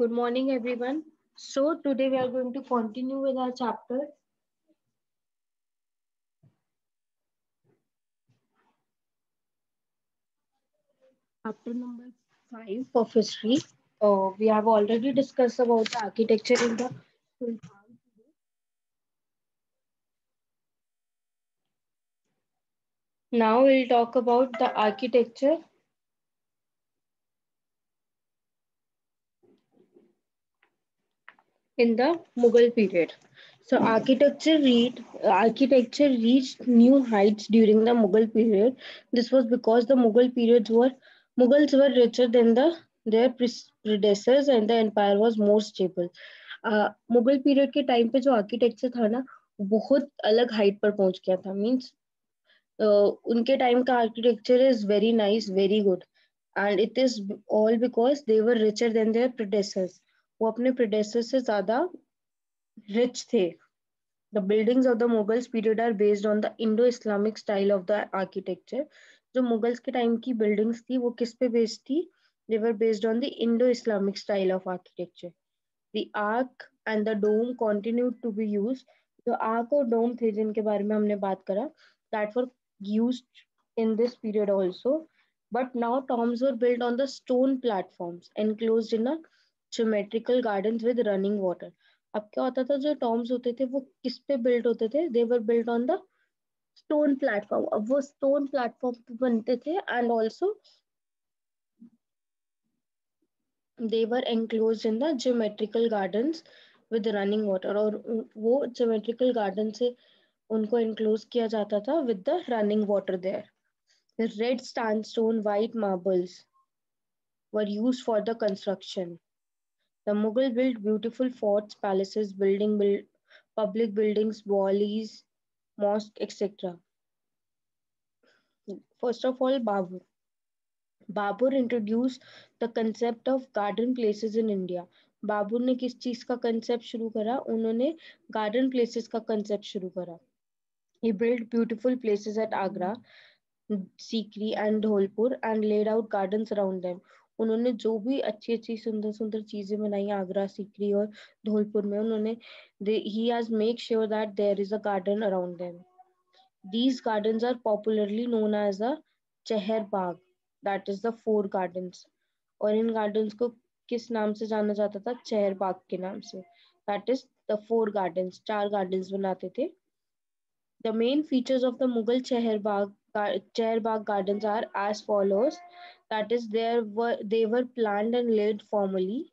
Good morning, everyone. So today we are going to continue with our chapter. Chapter number five of history. Uh, we have already discussed about the architecture in the Now we'll talk about the architecture in the Mughal period. So architecture read, architecture reached new heights during the Mughal period. This was because the Mughal periods were Mughals were richer than the their predecessors and the empire was more stable. Mughal uh, period के time पे जो architecture था ना बहुत अलग height पर पहुँच गया था मींस uh, उनके टाइम का architecture is very nice very good and it is all because they were richer than their predecessors वो अपने प्रोडेसर से ज़्यादा रिच थे। The buildings of the Mughals period are based on the Indo Islamic style of the architecture जो मुगल्स के time की buildings थी, वो किस पे बेस्ड थी? They were based on the Indo Islamic style of architecture the arch and the dome continue to be use जो arch और डोम थे जिनके बारे में हमने बात करा। That were use in this period also but now tombs were build on the stone platforms enclose in a geometrical garden with running water अब क्या होता था, जो टॉम्स होते थे, वो किस पे बिल्ड होते थे? They were build on the stone platform अब वो स्टोन प्लेटफॉर्म पे बनते थे and also they were enclose in the geometrical garden with running water और वो ज्योमेट्रिकल गार्डन से उनको इनक्लोज किया जाता था with the running water there red sand stone white marbles were use for the construction The Mughal built beautiful forts, palaces, building, build, public buildings, wallis, mosque, etc. First of all, Babur. Babur introduced the concept of garden places in India. Babur ने किस चीज़ का concept शुरू करा उन्होंने garden places का concept शुरू करा He built beautiful places at Agra, Sikri and Dholpur and laid out gardens around them. उन्होंने जो भी अच्छी अच्छी सुंदर सुंदर चीज़ें बनाई आगरा, सीकरी और धौलपुर में, उन्होंने ही has make sure that there is a garden around them these gardens are popularly known as a Chahar Bagh that is the four gardens और इन गार्डन्स को किस नाम से जाना जाता था? चहर बाग के नाम से. That is the four gardens चार गार्डन्स बनाते थे. The main features of the Mughal Chahar Bagh Chairbagh gardens are as follows. That is, there were they were planned and laid formally.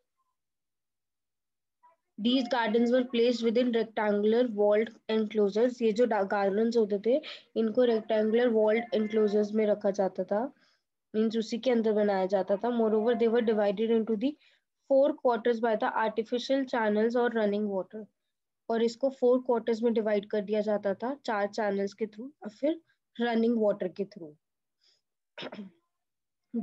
These gardens were placed within rectangular walled enclosures. ये जो gardens होते थे इनको rectangular walled enclosures में रखा जाता था means उसी के अंदर बनाया जाता था Moreover, they were divided into the four quarters by the artificial channels or running water. और इसको फोर क्वार्टर्स में डिवाइड कर दिया जाता था चार चैनल्स के थ्रू और फिर running water के through.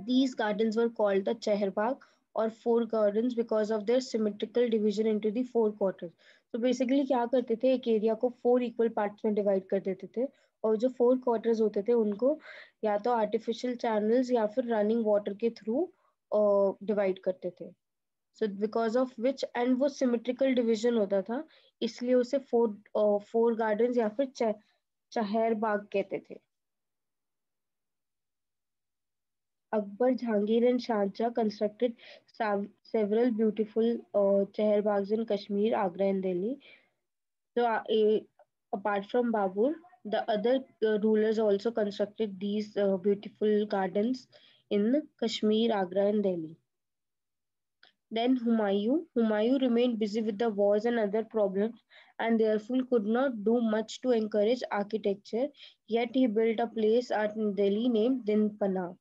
These gardens were called the Chehrbagh or four gardens because of their symmetrical division into the four quarters. So basically क्या करते थे? एक एरिया को फोर इक्वल पार्ट्स में डिवाइड कर देते थे और जो फोर क्वार्टर्स होते थे, उनको या तो आर्टिफिशियल चैनल्स या फिर रनिंग वाटर के थ्रू डिवाइड करते थे। So because of which and वो सिमेट्रिकल डिविजन होता था, इसलिए उसे फोर फोर गार्डन या फिर चहर बाग कहते थे। Akbar, Jahangir and Shahjahan constructed several beautiful uh, Chahar Bags in Kashmir, Agra and Delhi. So uh, apart from Babur, the other uh, rulers also constructed these uh, beautiful gardens in Kashmir, Agra and Delhi. Then Humayun. Humayun remained busy with the wars and other problems and therefore could not do much to encourage architecture. Yet he built a place at Delhi named Dinpana.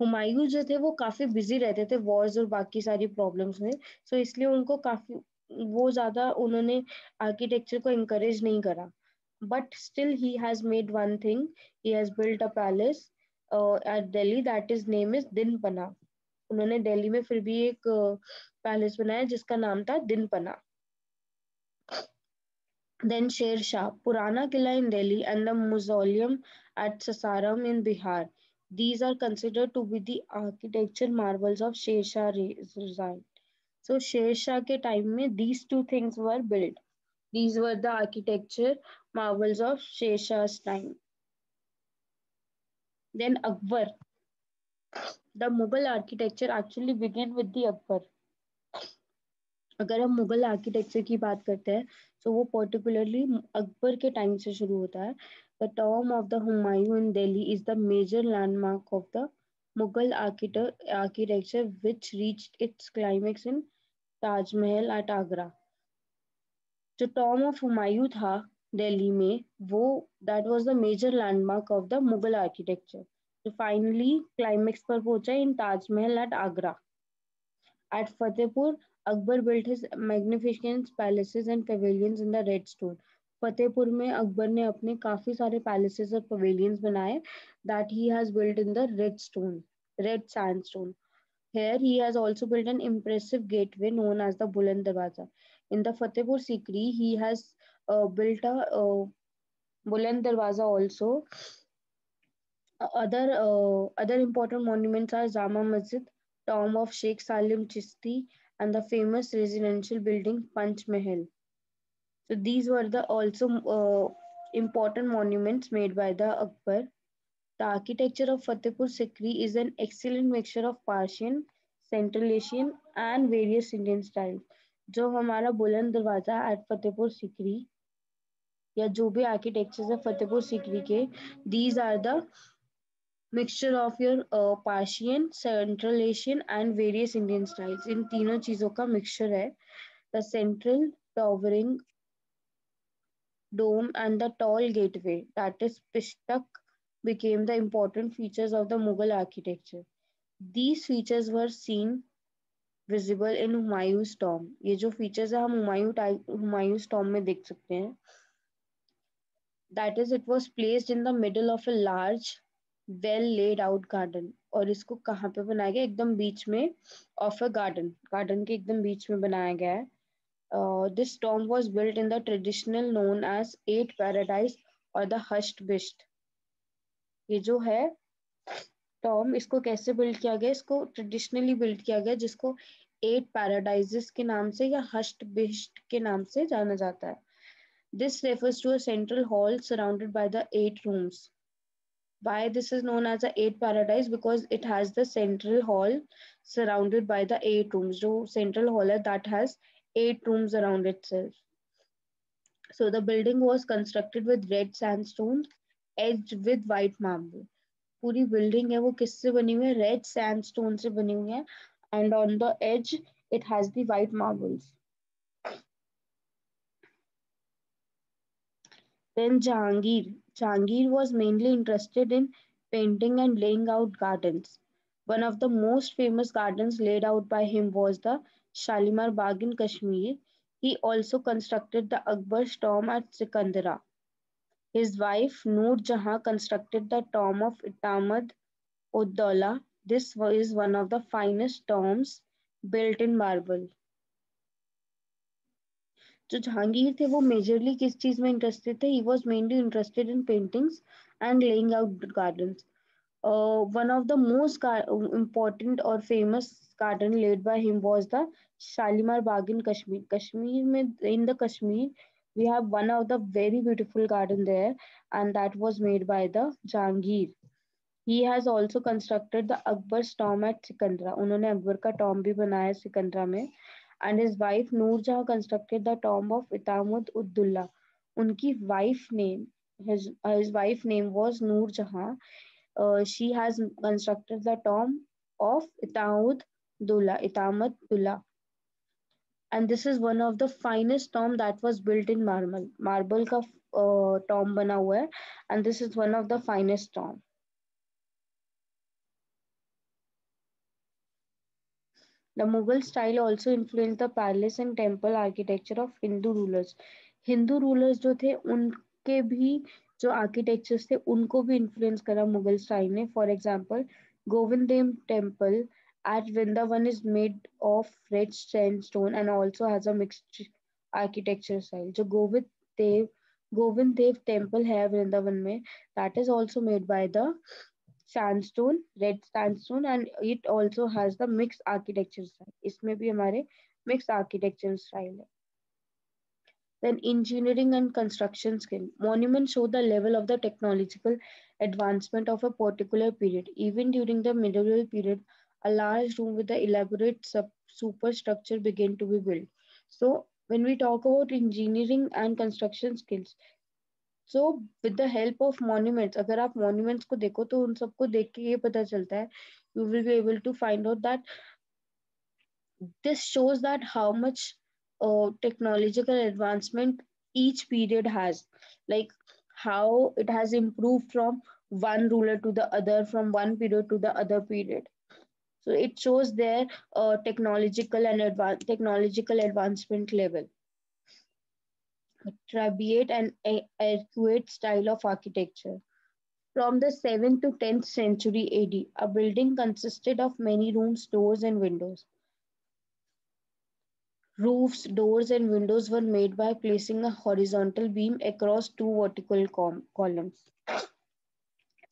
Humayun जो थे वो काफ़ी busy रहते थे Wars और बाकी सारी problems में। सो so इसलिए उनको काफ़ी वो ज़्यादा उन्होंने आर्किटेक्चर को इंकरेज नहीं करा। But still he has made one thing he has built a palace at Delhi that is name is Dinpanah उन्होंने दिल्ली में फिर भी एक पैलेस uh, बनाया जिसका नाम था दिन पना then Sher Shah Purana Qila in Delhi and the museum at Sasaram in Bihar These are considered to be the architecture marvels of Sher Shah Resign. so sher shah ke time mein these two things were built these were the architecture marvels of sher shah's time then akbar the mughal architecture actually began with the akbar अगर हम Mughal architecture की बात करते हैं तो वो particularly Akbar के time से शुरू होता है the tomb of the Humayun in Delhi is the major landmark of the Mughal architecture which reach its climax in Taj Mahal at Agra जो टॉम ऑफ़ हुमायूं था दिल्ली में वो that was the major landmark of the Mughal architecture जो finally climax पर पहुँचा in Taj Mahal at Agra at Fatehpur Akbar built his magnificent palaces and pavilions in the red stone. Fatehpur में अकबर ने अपने काफ़ी सारे पैलेसेस और pavilions बनाए। That he has build in the red stone red sand stone he has also build an impressive gate known as the Buland Darwaza in the Fatehpur Sikri he has built a Buland Darwaza also other other important monuments are Jama Masjid tomb of Sheikh Salim Chishti and the famous residential building Panch Mahal So these were the also uh, important monuments made by the Akbar. The architecture of Fatehpur Sikri is an excellent mixture of Persian, Central Asian and various Indian styles. जो हमारा बुलंद दरवाज़ा eight Fatehpur Sikri या जो भी architecture है फतेहपुर सिकरी के these are the mixture of your Persian Central Asian and various Indian styles इन तीनों चीज़ों का मिक्सचर है the central towering dome and the tall gateway that is pishtak became the important features of the mughal architecture these features were seen visible in humayun's tomb ये जो features है हम Humayun हुमायूं's tomb में देख सकते हैं that is it was placed in the middle of a large well laid out garden और इसको कहाँ पे बनाया गया एकदम बीच में ऑफ़ अ गार्डन गार्डन के एकदम बीच में बनाया गया है this tomb was built in the traditional known as eight paradise और द हस्ट बिस्ट ये जो है टॉम इसको कैसे बिल्ड किया गया? इसको ट्रेडिशनली बिल्ड किया गया, जिसको एट पैराडाइजेस के नाम से या हस्ट बिस्ट के नाम से जाना जाता है। This refers to a central hall surrounded by the eight rooms why this is known as a eight paradise? Because it has the central hall surrounded by the eight rooms. so central hall that has eight rooms around itself so the building was constructed with red sandstone edged with white marble पूरी building है वो किससे बनी हुई है red sandstone से बनी हुई है and on the edge it has the white marbles then jahangir Jahangir was mainly interested in painting and laying out gardens. One of the most famous gardens laid out by him was the Shalimar Bagh in Kashmir. He also constructed the Akbar's tomb at Sikandara. His wife Noor Jahan constructed the tomb of Itamad Uddaulah. This is one of the finest tombs built in marble. जो जहांगीर थे वो majorly किस चीज़ में interested थे he was mainly interested in paintings and laying out gardens one of the most important or famous garden led by him was the Shalimar Bagh in Kashmir. Kashmir mein, in the Kashmir, we have one of the very beautiful garden there, and that was made by the Jahangir. He has also constructed the Akbar's tomb at Sikandra. उन्होंने अकबर का tomb भी बनाया सिकंदरा में and his wife Noor Jahan constructed the tomb of Itamud Uddullah. Unki wife name, his, uh, his wife name was Noor Jahan. Uh, she has constructed the tomb of Itamud Dullah, Itamad Dullah. And this is one of the finest tomb that was built in marble. Marble ka uh, tomb bana hua hai, and this is one of the finest tomb. The Mughal style also influenced the palace and temple architecture of Hindu rulers. Hindu rulers जो थे उनके भी जो architectures थे, उनको भी influence करा Mughal style ने. For example Govind Dev temple at Vrindavan is made of red sand stone and also has mixed architecture style जो गोविंद देव गोविंद देव टेंपल है वृंदावन में that is also made by the sand stone red sand stone and it also has the mix architecture style इसमें भी हमारे mix architecture style है। then engineering and construction skill. Monuments show the level of the technological advancement of a particular period. Even during the medieval period, a large room with the elaborate sub- superstructure began to be built. So, when we talk about engineering and construction skills, so with the help of monuments, अगर आप monuments को देखो तो उन सबको देख के ये पता चलता है you will be able to find out that this shows that how much uh, technological advancement each period has like how it has improved from one ruler to the other from one period to the other period so it shows their uh, technological and advanced technological advancement level Trabeate and Arcuate style of architecture. From the 7th to 10th century AD, a building consisted of many rooms, doors, and windows. Roofs, doors, and windows were made by placing a horizontal beam across two vertical columns.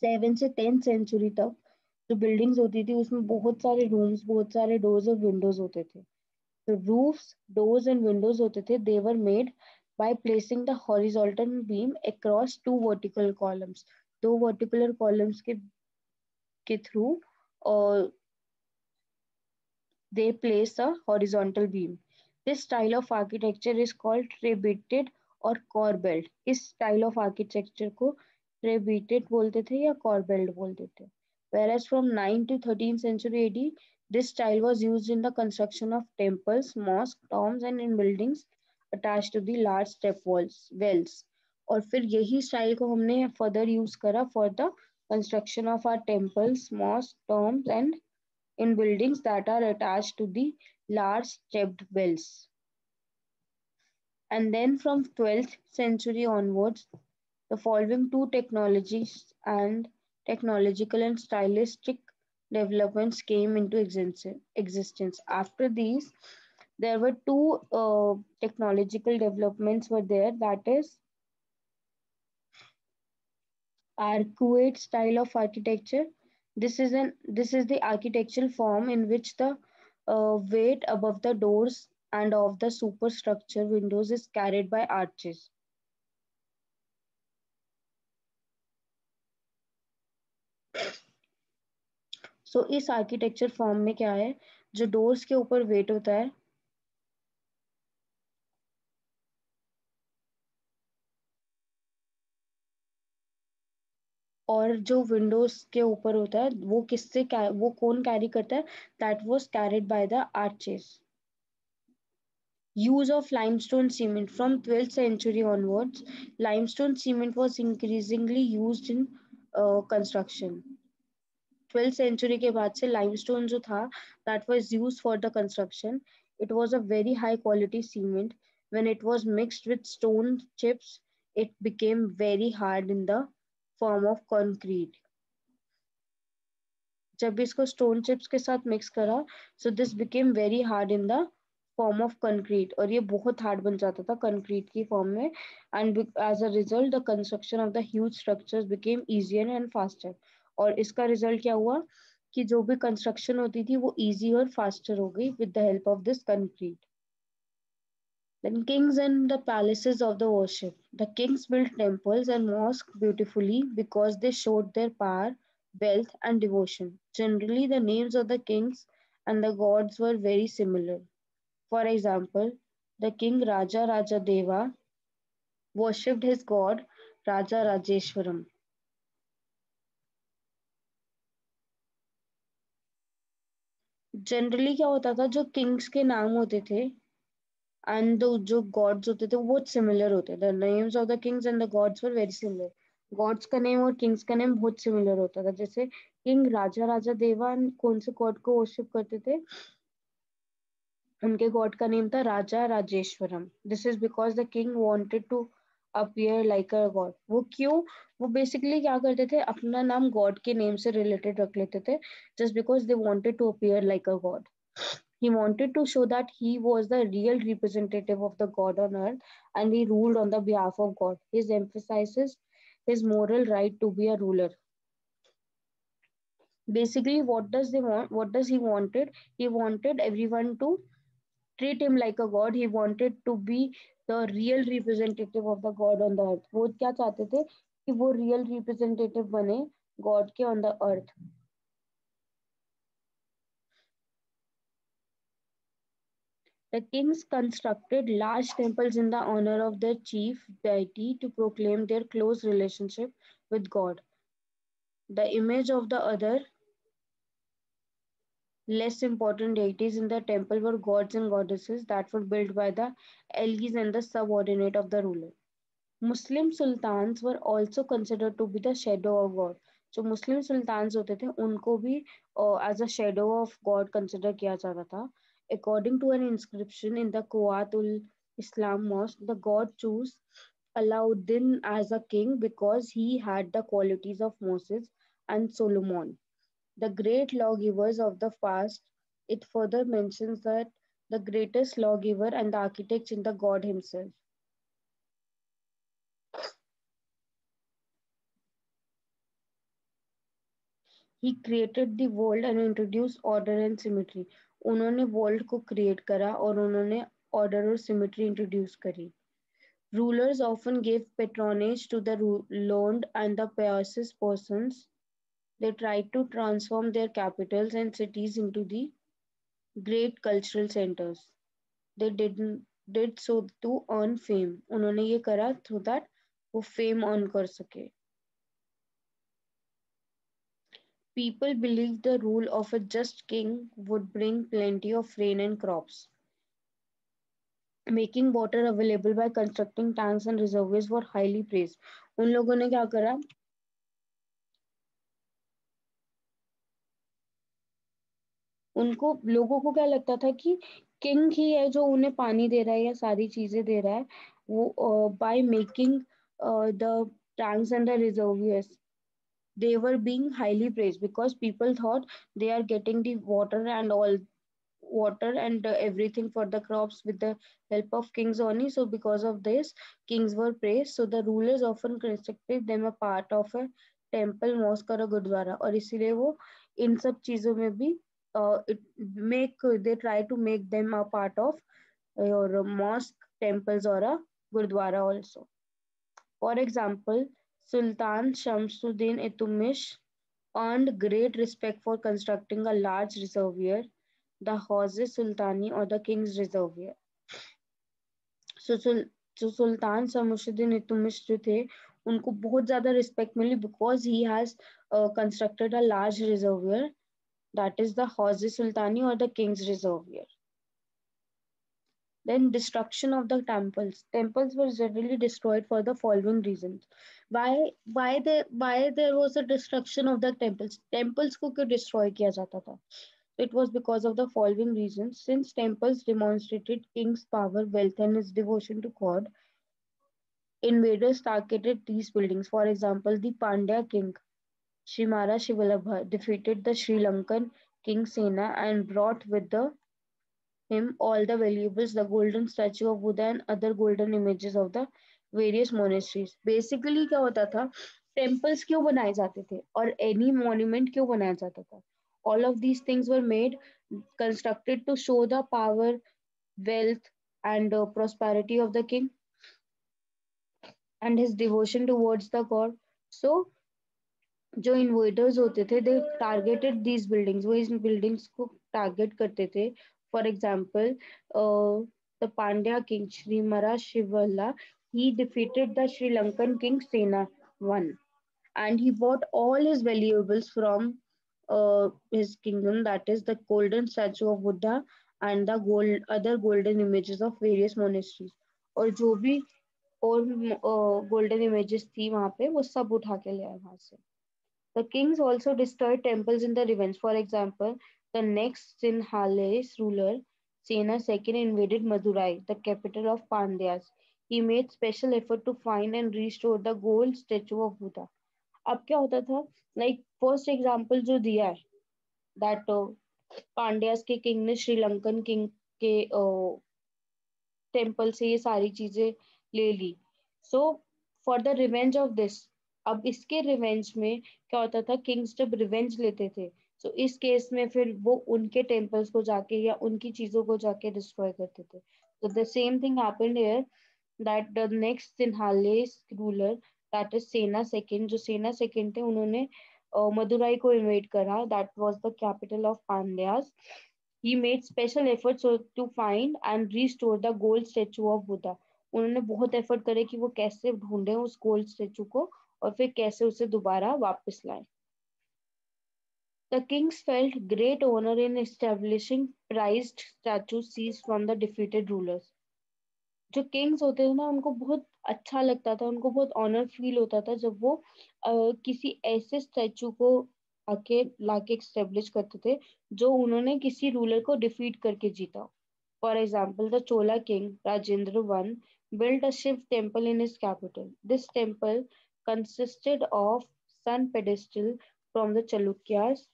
Seven से tenth century तक जो buildings होती थी उसमें बहुत सारे rooms बहुत सारे डोर्स और विंडोज़ होते थे तो रूफ्स डोर्स एंड विंडोज़ होते थे they were made by placing the horizontal beam across two vertical columns. दो vertical columns के के through और they place a horizontal beam. This style of architecture is called trebated or corbelled. इस style of architecture को trebated बोलते थे या corbelled बोलते थे. Whereas from 9 to 13th century AD, this style was used in the construction of temples, mosques, tombs, and in buildings attached to the large step walls wells और फिर यही style को हमने फर्दर यूज़ करा for the construction of our temples mosques tombs and in buildings that are attached to the large stepped wells and then from 12th century onwards the following two technologies and technological and stylistic developments came into existence. After these there were two uh, technological developments were there. That is arcuate style of architecture. This is an this is the architectural form in which the uh, weight above the doors and of the superstructure windows is carried by arches so so, इस architecture form में क्या है जो doors के ऊपर wait होता है और जो विंडोज़ के ऊपर होता है, वो किससे वो कौन कैरी करता है? That was carried by the arches use of limestone cement from twelfth century onwards limestone cement was increasingly use in construction twelfth century के बाद से लाइमस्टोन जो था that was use for the construction it was a very high quality cement when it was mixed with stone chips it became very hard in the form of concrete जब भी इसको stone chips के साथ mix करा so this became very hard in the form of concrete और ये बहुत hard बन जाता था कंक्रीट की फॉर्म में. And as a result the construction of the huge structures became easier and faster और इसका रिज़ल्ट क्या हुआ? कि जो भी कंस्ट्रक्शन होती थी, वो इजी और फास्टर हो गई with the help of this concrete Then kings and the palaces of the worship. The kings built temples and mosques beautifully because they showed their power, wealth, and devotion. Generally, the names of the kings and the gods were very similar. For example, the king Raja Raja Deva worshipped his god Raja Rajeshwaram. Generally क्या होता था जो Kings के नाम होते थे and जो God's होते थे, वो सिमिलर होते थे। Names of the kings and the gods were very similar gods का नेम और किंग्स का नेम बहुत सिमिलर होता था। जैसे किंग राजा राजा देवा कौन से गॉड को वर्शिप करते थे? उनके गॉड का नेम था Raja Rajeshwaram. This is because the king wanted to appear like a god वो क्यों? वो बेसिकली क्या करते थे? अपना नाम गॉड के नेम से रिलेटेड रख लेते थे। Just because they wanted to appear like a god He wanted to show that he was the real representative of the God on earth and he ruled on the behalf of God. His emphasizes his moral right to be a ruler. Basically, what does they want? What does he wanted? He wanted everyone to treat him like a god. He wanted to be the real representative of the god on the earth. वो क्या चाहते थे कि वो real representative बने God के on the earth. The kings constructed large temples in the honor of their chief deity to proclaim their close relationship with God. The image of the other less important deities in the temple were gods and goddesses that were built by the allies and the subordinate of the ruler. Muslim sultans were also considered to be the shadow of God. जो मुस्लिम sultans होते थे उनको भी as a shadow of god consider किया जाता था according to an inscription in the Quwat-ul Islam mosque the god chose Alauddin as a king because he had the qualities of Moses and Solomon the great lawgivers of the past. It further mentions that the greatest lawgiver and the architect in the God himself. He created the world and introduced order and symmetry. उन्होंने world को create करा और उन्होंने order और symmetry introduce करी। Rulers often give patronage to the learned and दर्सिस they try to transform their capitals and cities into the great cultural centres they did so to earn fame उन्होंने ये करा through that वो fame earn कर सके। People believed the rule of a just king would bring plenty of rain and crops. Making water available by constructing tanks and reservoirs were highly praised. उन लोगों ने क्या करा उनको लोगों को क्या लगता था कि किंग ही है जो उन्हें पानी दे रहा है या सारी चीज़ें दे रहा है वो by making the tanks and the reservoirs they were being highly praised because people thought they are getting the water and all water and uh, everything for the crops with the help of kings only so because of this kings were praised so the rulers often constructed them a part of a temple mosque or a gurdwara और इसीलिए वो इन सब चीजों में भी uh, it make they try to make them a part of your mosque, temples, or a gurdwara also. For example, Sultan Shamsuddin Itumish earned great respect for constructing a large reservoir, the Hauze Sultani or the King's Reservoir. So, जो सुल्तान शमशुद्दीन इतुमिश जो थे उनको बहुत ज़्यादा respect milli because he has constructed a large reservoir that is the Hauze Sultani or the King's Reservoir. Then destruction of the temples. Temples were generally destroyed for the following reasons. Why why there why there was a destruction of the temples? Temples को क्यों destroy किया जाता था? It was because of the following reasons. Since temples demonstrated king's power, wealth, and his devotion to God, invaders targeted these buildings. For example, the Pandya king Shimara Shivalabha defeated the Sri Lankan king Sena and brought with the, him all the valuables, the golden statue of Buddha and other golden images of the various monasteries. Basically क्या होता था temples क्यों बनाए जाते थे और any monument क्यों बनाया जाता था all of these things were made constructed to show the power wealth and uh, prosperity of the king and his devotion towards the god so जो इन्वर्टर्स होते थे दे टारगेटेड दीज बिल्डिंग्स वो इस buildings को टारगेट करते थे For example the Pandya king Srimara Srivallabha he defeated the Sri Lankan king Sena one and he bought all his valuables from uh, his kingdom that is the golden statue of Buddha and the gold other golden images of various monasteries और जो भी और golden uh, images थी वहां पे वो सब उठा के ले आए वहां से The kings also destroyed temples in their revenge. For example, the next Sinhalese ruler, Sena II, invaded Madurai, the capital of Pandyas. He made special effort to find and restore the gold statue of Buddha. अब क्या होता था like first example जो दिया है that Pandyas के king ने Sri Lankan king के टेंपल से ये सारी चीज़ें ले ली so for the revenge of this अब इसके रिवेंज में क्या होता था किंग्स जब रिवेंज लेते थे सो इस केस में फिर वो उनके टेम्पल्स को जाके या उनकी चीज़ों को जाके डिस्ट्रॉय करते थे। The same thing here that the next Sinhalese ruler that is Sena second जो सेना सेकंड थे, उन्होंने मदुराई को इन्वेट करा। That was the capital of Pandyas he made special efforts to find and restore the gold statue of buddha उन्होंने बहुत effort करे कि वो कैसे ढूंढे उस गोल्ड स्टेचू को और फिर कैसे उसे दोबारा वापस लाए। The kings felt great honor in establishing prized statues seized from the defeated rulers. जो किंग्स होते थे ना उनको बहुत अच्छा लगता था उनको बहुत ऑनर फील होता था जब वो आ, किसी ऐसे स्टैचू को आके लाके एस्टेब्लिश करते थे जो उन्होंने किसी रूलर को डिफीट करके जीता for example the Chola king Rajendra one build a Shiva temple in his capital this temple consisted of sun pedestal from the Chalukyas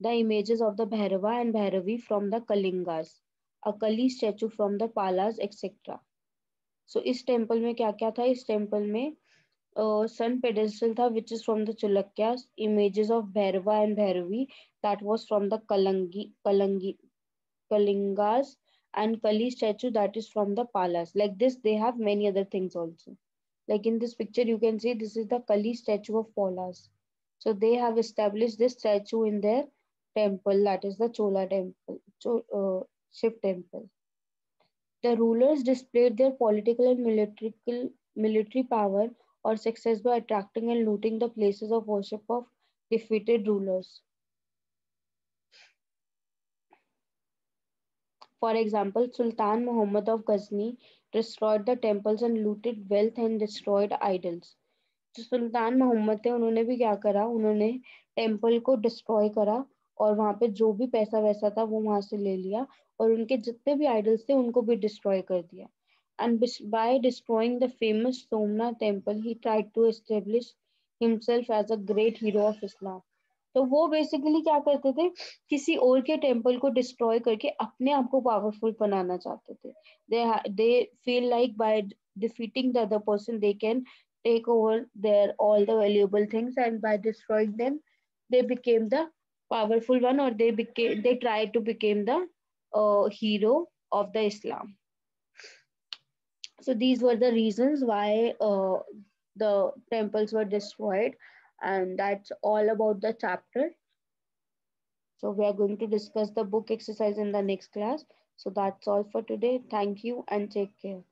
the images of the Bhairava and Bhairavi from the Kalingas, a Kali statue from the Palas, etc. So इस temple में क्या क्या था इस temple में सन pedestal था which is from the Chalukyas, images of Bhairava and Bhairavi that was from the Kalangi, Kalangi, Kalingas and Kali statue that is from the Palas. Like this, they have many other things also. Like in this picture, you can see this is the Kali statue of Palas. So they have established this statue in their Temple, that is the Chola temple, Cho, uh, Shiv temple. The rulers displayed their political and military, military power or success by attracting and looting the places of worship of defeated rulers. For example, Sultan Muhammad of Ghazni destroyed the temples and looted wealth and destroyed idols. जो सुल्तान मोहम्मद थे उन्होंने भी क्या करा उन्होंने temple को destroy करा और वहाँ पे जो भी पैसा वैसा था वो वहाँ से ले लिया और उनके जितने भी आइडल्स थे उनको भी डिस्ट्रॉय कर दिया। And by destroying the famous Somnath temple he tried to establish himself as a great hero of Islam तो वो बेसिकली क्या करते थे? किसी और के टेंपल को डिस्ट्रॉय करके अपने आप को पावरफुल बनाना चाहते थे। They they feel like by defeating the other person, they can take over their, all the valuable things and by destroying them, they became the powerful one or they became they tried to become the uh, hero of the islam so these were the reasons why uh, the temples were destroyed and that's all about the chapter. So we are going to discuss the book exercise in the next class. So that's all for today. Thank you and take care.